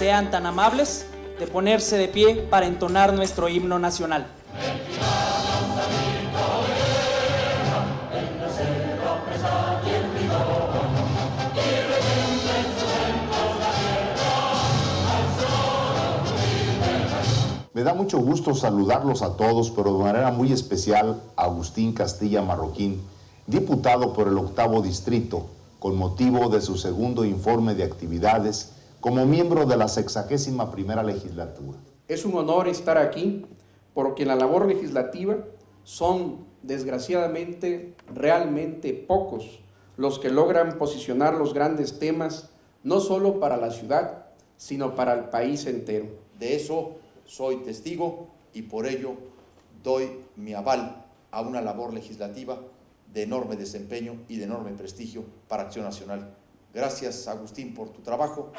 sean tan amables de ponerse de pie para entonar nuestro himno nacional. Me da mucho gusto saludarlos a todos, pero de manera muy especial a Agustín Castilla Marroquín, diputado por el octavo distrito, con motivo de su segundo informe de actividades como miembro de la sexagésima primera legislatura. Es un honor estar aquí porque en la labor legislativa son desgraciadamente realmente pocos los que logran posicionar los grandes temas no solo para la ciudad, sino para el país entero. De eso soy testigo y por ello doy mi aval a una labor legislativa de enorme desempeño y de enorme prestigio para Acción Nacional. Gracias, Agustín, por tu trabajo.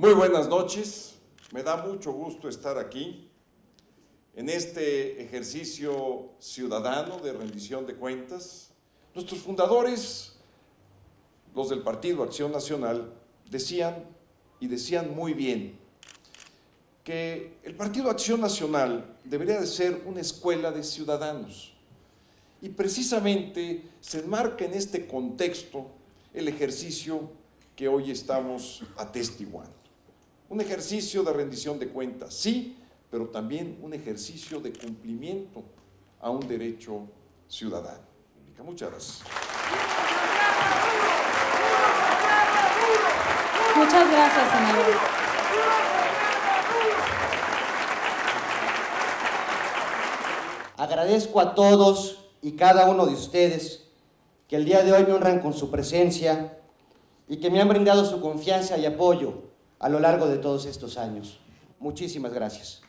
Muy buenas noches, me da mucho gusto estar aquí en este ejercicio ciudadano de rendición de cuentas. Nuestros fundadores, los del Partido Acción Nacional, decían y decían muy bien que el Partido Acción Nacional debería de ser una escuela de ciudadanos. Y precisamente se enmarca en este contexto el ejercicio que hoy estamos atestiguando. Un ejercicio de rendición de cuentas, sí, pero también un ejercicio de cumplimiento a un derecho ciudadano. Muchas gracias. Muchas gracias, senador. Agradezco a todos y cada uno de ustedes que el día de hoy me honran con su presencia y que me han brindado su confianza y apoyo a lo largo de todos estos años. Muchísimas gracias.